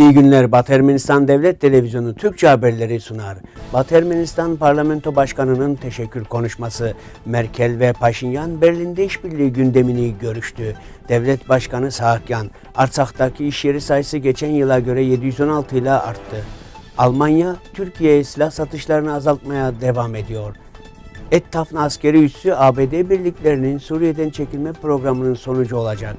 İyi günler. Batı Ermenistan Devlet Televizyonu Türkçe haberleri sunar. Batı Ermenistan Parlamento Başkanı'nın teşekkür konuşması. Merkel ve Paşinyan Berlin'de işbirliği gündemini görüştü. Devlet Başkanı Sahakyan, Artsak'taki iş yeri sayısı geçen yıla göre 716 ile arttı. Almanya, Türkiye'ye silah satışlarını azaltmaya devam ediyor. Ettafn askeri üssü ABD birliklerinin Suriye'den çekilme programının sonucu olacak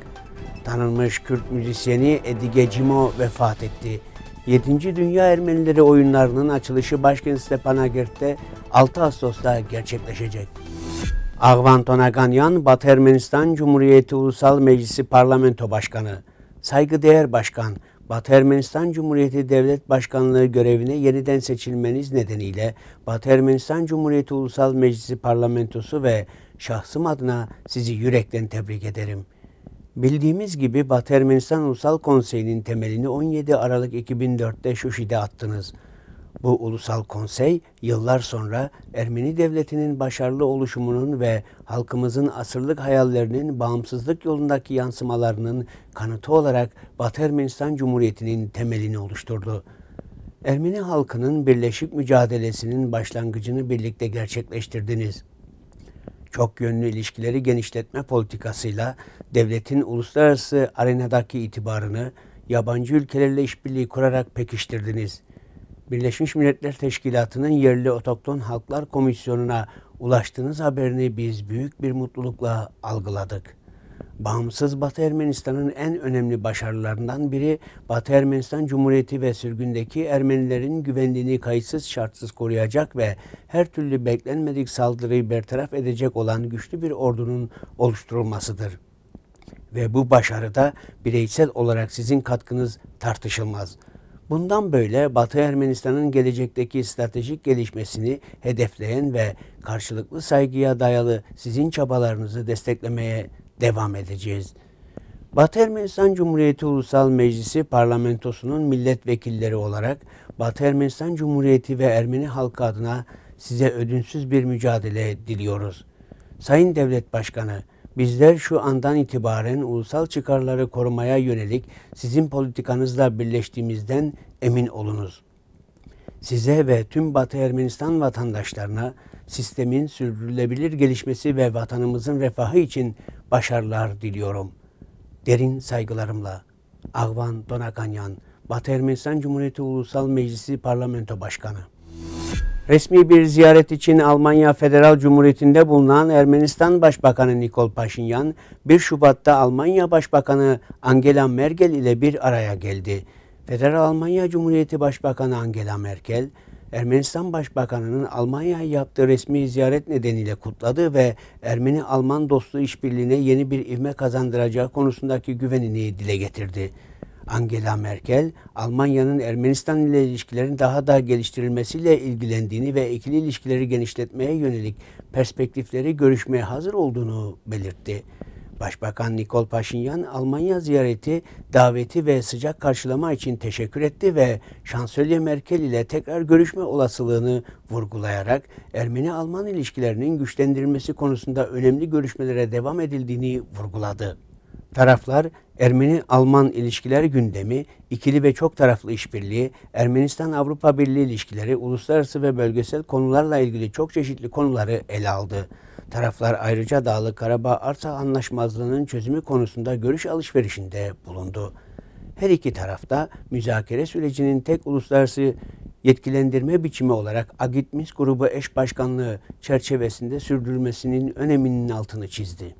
tanınmış Kürt müzisyeni Edige Cimo vefat etti. 7. Dünya Ermenileri oyunlarının açılışı başkent Stepanakert'te 6 Ağustos'ta gerçekleşecek. Agvan Tonaganyan, Batı Ermenistan Cumhuriyeti Ulusal Meclisi Parlamento Başkanı, saygıdeğer başkan, Batı Ermenistan Cumhuriyeti Devlet Başkanlığı görevine yeniden seçilmeniz nedeniyle Batı Ermenistan Cumhuriyeti Ulusal Meclisi Parlamentosu ve şahsım adına sizi yürekten tebrik ederim. Bildiğimiz gibi Batı Ermenistan Ulusal Konseyi'nin temelini 17 Aralık 2004'te Şuşi'de attınız. Bu ulusal konsey yıllar sonra Ermeni devletinin başarılı oluşumunun ve halkımızın asırlık hayallerinin bağımsızlık yolundaki yansımalarının kanıtı olarak Batı Ermenistan Cumhuriyeti'nin temelini oluşturdu. Ermeni halkının birleşik mücadelesinin başlangıcını birlikte gerçekleştirdiniz çok yönlü ilişkileri genişletme politikasıyla devletin uluslararası arenadaki itibarını yabancı ülkelerle işbirliği kurarak pekiştirdiniz. Birleşmiş Milletler Teşkilatı'nın yerli otokton halklar komisyonuna ulaştığınız haberini biz büyük bir mutlulukla algıladık. Bağımsız Batı Ermenistan'ın en önemli başarılarından biri Batı Ermenistan Cumhuriyeti ve sürgündeki Ermenilerin güvenliğini kayıtsız şartsız koruyacak ve her türlü beklenmedik saldırıyı bertaraf edecek olan güçlü bir ordunun oluşturulmasıdır. Ve bu başarıda bireysel olarak sizin katkınız tartışılmaz. Bundan böyle Batı Ermenistan'ın gelecekteki stratejik gelişmesini hedefleyen ve karşılıklı saygıya dayalı sizin çabalarınızı desteklemeye devam edeceğiz. Batı Ermenistan Cumhuriyeti Ulusal Meclisi parlamentosunun milletvekilleri olarak Batı Ermenistan Cumhuriyeti ve Ermeni halkı adına size ödünsüz bir mücadele diliyoruz. Sayın Devlet Başkanı, bizler şu andan itibaren ulusal çıkarları korumaya yönelik sizin politikanızla birleştiğimizden emin olunuz. Size ve tüm Batı Ermenistan vatandaşlarına sistemin sürdürülebilir gelişmesi ve vatanımızın refahı için başarılar diliyorum. Derin saygılarımla Agvan Donakanyan, Batı Ermenistan Cumhuriyeti Ulusal Meclisi Parlamento Başkanı. Resmi bir ziyaret için Almanya Federal Cumhuriyeti'nde bulunan Ermenistan Başbakanı Nikol Paşinyan, 1 Şubat'ta Almanya Başbakanı Angela Merkel ile bir araya geldi. Federal Almanya Cumhuriyeti Başbakanı Angela Merkel, Ermenistan Başbakanı'nın Almanya'ya yaptığı resmi ziyaret nedeniyle kutladı ve Ermeni-Alman dostluğu işbirliğine yeni bir ivme kazandıracağı konusundaki güvenini dile getirdi. Angela Merkel, Almanya'nın Ermenistan ile ilişkilerin daha da geliştirilmesiyle ilgilendiğini ve ikili ilişkileri genişletmeye yönelik perspektifleri görüşmeye hazır olduğunu belirtti. Başbakan Nikol Paşinyan Almanya ziyareti, daveti ve sıcak karşılama için teşekkür etti ve Şansölye Merkel ile tekrar görüşme olasılığını vurgulayarak Ermeni-Alman ilişkilerinin güçlendirilmesi konusunda önemli görüşmelere devam edildiğini vurguladı. Taraflar Ermeni-Alman ilişkiler gündemi, ikili ve çok taraflı işbirliği, Ermenistan-Avrupa Birliği ilişkileri, uluslararası ve bölgesel konularla ilgili çok çeşitli konuları ele aldı. Taraflar ayrıca Dağlık Karabağ arsa anlaşmazlığının çözümü konusunda görüş alışverişinde bulundu. Her iki tarafta müzakere sürecinin tek uluslararası yetkilendirme biçimi olarak Agitmis grubu eş başkanlığı çerçevesinde sürdürülmesinin öneminin altını çizdi.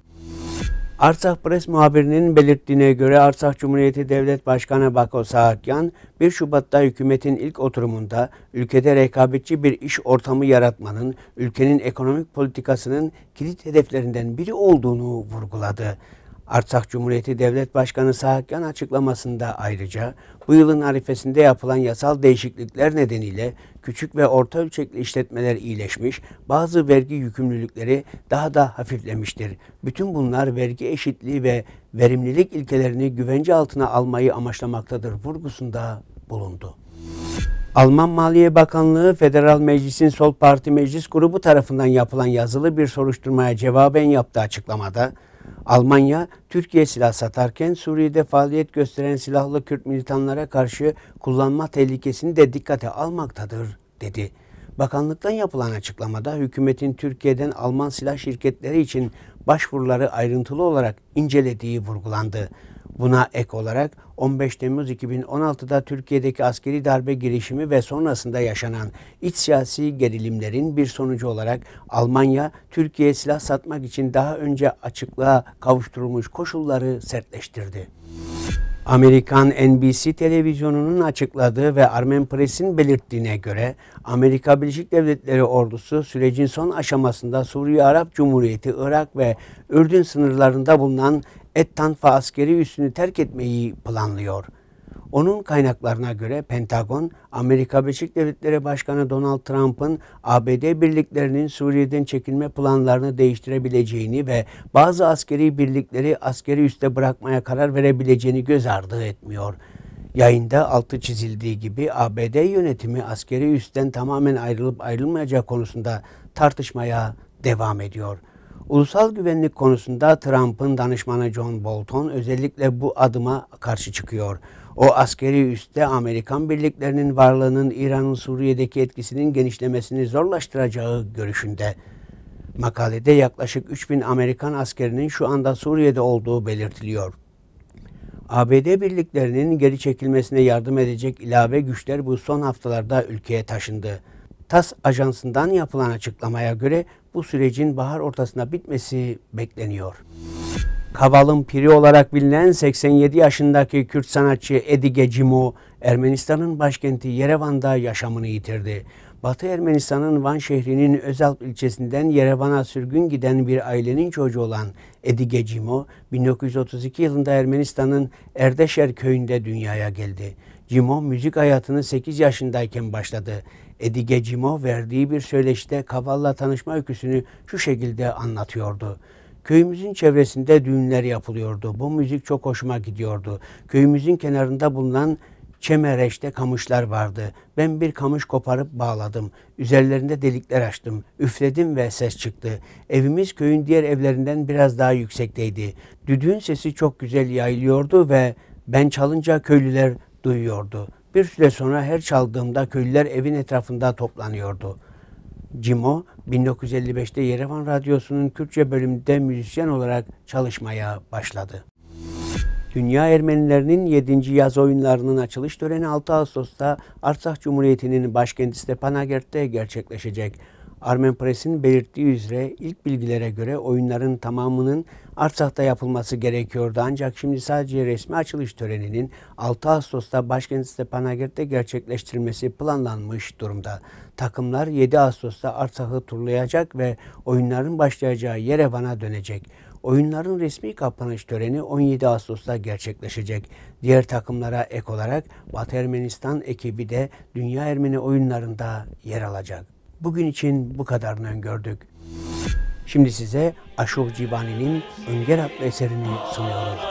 Artsakh Pres muhabirinin belirttiğine göre Artsakh Cumhuriyeti Devlet Başkanı Bako Saakyan 1 Şubat'ta hükümetin ilk oturumunda ülkede rekabetçi bir iş ortamı yaratmanın ülkenin ekonomik politikasının kilit hedeflerinden biri olduğunu vurguladı. Artsakh Cumhuriyeti Devlet Başkanı Sahakyan açıklamasında ayrıca bu yılın arifesinde yapılan yasal değişiklikler nedeniyle küçük ve orta ölçekli işletmeler iyileşmiş, bazı vergi yükümlülükleri daha da hafiflemiştir. Bütün bunlar vergi eşitliği ve verimlilik ilkelerini güvence altına almayı amaçlamaktadır vurgusunda bulundu. Alman Maliye Bakanlığı Federal Meclis'in Sol Parti Meclis Grubu tarafından yapılan yazılı bir soruşturmaya cevaben yaptığı açıklamada Almanya, Türkiye silah satarken Suriye'de faaliyet gösteren silahlı Kürt militanlara karşı kullanma tehlikesini de dikkate almaktadır, dedi. Bakanlıktan yapılan açıklamada hükümetin Türkiye'den Alman silah şirketleri için başvuruları ayrıntılı olarak incelediği vurgulandı. Buna ek olarak 15 Temmuz 2016'da Türkiye'deki askeri darbe girişimi ve sonrasında yaşanan iç siyasi gerilimlerin bir sonucu olarak Almanya, Türkiye'ye silah satmak için daha önce açıklığa kavuşturulmuş koşulları sertleştirdi. Amerikan NBC televizyonunun açıkladığı ve Armen Press'in belirttiğine göre Amerika Birleşik Devletleri ordusu sürecin son aşamasında Suriye Arap Cumhuriyeti, Irak ve Ürdün sınırlarında bulunan Et Tanfa askeri üssünü terk etmeyi planlıyor. Onun kaynaklarına göre Pentagon, Amerika Birleşik Devletleri Başkanı Donald Trump'ın ABD birliklerinin Suriye'den çekilme planlarını değiştirebileceğini ve bazı askeri birlikleri askeri üste bırakmaya karar verebileceğini göz ardı etmiyor. Yayında altı çizildiği gibi ABD yönetimi askeri üstten tamamen ayrılıp ayrılmayacağı konusunda tartışmaya devam ediyor. Ulusal güvenlik konusunda Trump'ın danışmanı John Bolton özellikle bu adıma karşı çıkıyor. O askeri üste Amerikan birliklerinin varlığının İran'ın Suriye'deki etkisinin genişlemesini zorlaştıracağı görüşünde. Makalede yaklaşık 3000 Amerikan askerinin şu anda Suriye'de olduğu belirtiliyor. ABD birliklerinin geri çekilmesine yardım edecek ilave güçler bu son haftalarda ülkeye taşındı. TAS ajansından yapılan açıklamaya göre bu sürecin bahar ortasında bitmesi bekleniyor. Kaval'ın piri olarak bilinen 87 yaşındaki Kürt sanatçı Edige Cimo, Ermenistan'ın başkenti Yerevan'da yaşamını yitirdi. Batı Ermenistan'ın Van şehrinin Özalp ilçesinden Yerevan'a sürgün giden bir ailenin çocuğu olan Edige Cimo, 1932 yılında Ermenistan'ın Erdeşer köyünde dünyaya geldi. Cimo müzik hayatını 8 yaşındayken başladı. Edige Cimo verdiği bir söyleşte Kaval'la tanışma öyküsünü şu şekilde anlatıyordu. Köyümüzün çevresinde düğünler yapılıyordu. Bu müzik çok hoşuma gidiyordu. Köyümüzün kenarında bulunan Çemereş'te kamışlar vardı. Ben bir kamış koparıp bağladım. Üzerlerinde delikler açtım. Üfledim ve ses çıktı. Evimiz köyün diğer evlerinden biraz daha yüksekteydi. Düdüğün sesi çok güzel yayılıyordu ve ben çalınca köylüler duyuyordu. Bir süre sonra her çaldığımda köylüler evin etrafında toplanıyordu. Cimo 1955'te Yerevan Radyosu'nun Kürtçe bölümünde müzisyen olarak çalışmaya başladı. Dünya Ermenilerinin 7. yaz oyunlarının açılış töreni 6 Ağustos'ta Artsakh Cumhuriyeti'nin başkenti Stepanakert'te gerçekleşecek. Armen Press'in belirttiği üzere ilk bilgilere göre oyunların tamamının Artsak'ta yapılması gerekiyordu. Ancak şimdi sadece resmi açılış töreninin 6 Ağustos'ta başkent Stepanakert'te gerçekleştirilmesi planlanmış durumda. Takımlar 7 Ağustos'ta Artsak'ı turlayacak ve oyunların başlayacağı Yerevan'a dönecek. Oyunların resmi kapanış töreni 17 Ağustos'ta gerçekleşecek. Diğer takımlara ek olarak Batı Ermenistan ekibi de Dünya Ermeni oyunlarında yer alacak. Bugün için bu kadarını öngördük. Şimdi size Aşur Cibani'nin Önger adlı eserini sunuyoruz.